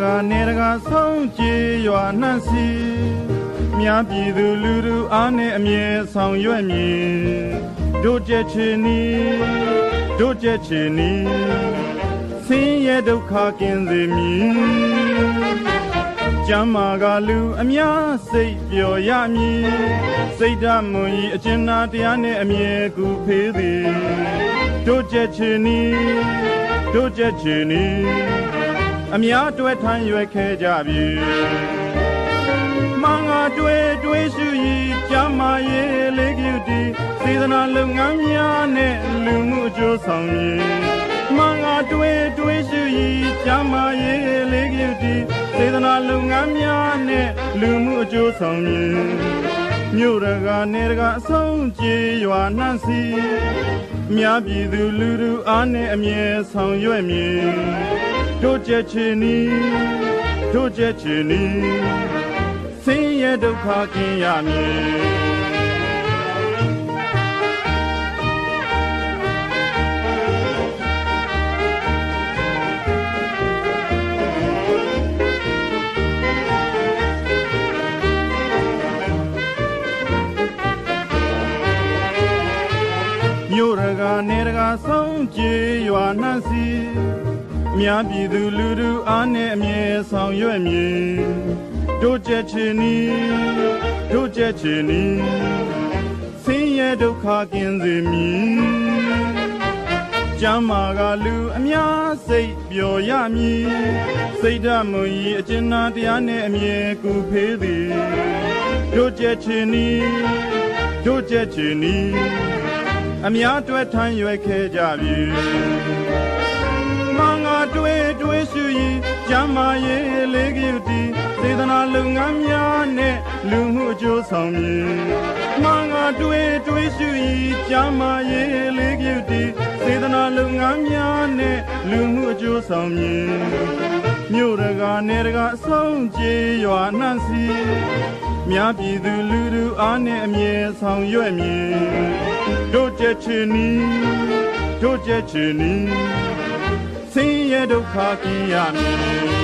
ကနေရကဆုံးကြေးရွာနှံ့စီမြားပြည်သူလူလူအားနဲ့အမြဲဆောင်ရွက်မည်တို့ကြချီနီတို့ကြချီနီဆင်းရဲဒုက္ခကင်းစေမည်ကျမ်းမာကလူအများစိတ်ပျော်ရမည်စိတ်ဓာတ်မွန်ဤအကျဉ်းနာတရားနှင့်အမြဲကူဖေးသည်တို့ကြချီနီတို့ကြချီနီ အများတွေ့ထမ်းရွယ်ခဲ့ကြပြီမင်္ဂတွေ့တွေ့ရှိ၏ကျမ်းမာရေးလေးကျူတီစေတနာလုပ်ငန်းများနဲ့လူမှုအကျိုးဆောင်မည်မင်္ဂတွေ့တွေ့ရှိ၏ကျမ်းမာရေးလေးကျူတီစေတနာလုပ်ငန်းများနဲ့လူမှုအကျိုးဆောင်မည်မြို့ရကနေရကအဆုံးကြေးရွာနှံ့စီမြားပြည်သူလူလူအားနဲ့အမြဲဆောင်ရွက်မည် တို့ကြချီနီတို့ကြချီနီဆင်းရဲဒုက္ခကင်းရမည်မြို့ရကနေရကဆုံးကြေးရွာနှံ့စီ မြားပြည်သူလူလူအားနဲ့အမြဲဆောင်ရွက်မည်တို့ကြချီနီတို့ကြချီနီဆင်းရဲဒုက္ခကင်းစေမည်ကျမ်းမာကလူအများစိတ်ပျော်ရမည်စိတ်ဓာတ်မွန်ဤအကျဉ်းနာတရားနှင့်အမြဲကူဖေးသည်တို့ကြချီနီတို့ကြချီနီအများတွေ့ထမ်းရွယ်ခဲ့ကြပြီမင်္ဂတွေ့တွေ့ရှိ၏ ကျမ်းမာရေးလေးကျူတီစေတနာလုပ်ငန်းများနဲ့လူမှုအကျိုးဆောင်မည်မင်္ဂတွေ့တွေ့ရှိ၏ကျမ်းမာရေးလေးကျူတီစေတနာလုပ်ငန်းများနဲ့လူမှုအကျိုးဆောင်မည်မြို့ရကနေရကအဆုံးကြေးရွာနှံ့စီမြားပြည်သူလူလူအားနဲ့အမြဲဆောင်ရွက်မည်တို့ကြချီနီတို့ကြချီနီဆင်းရဲဒုက္ခက င်းရမည်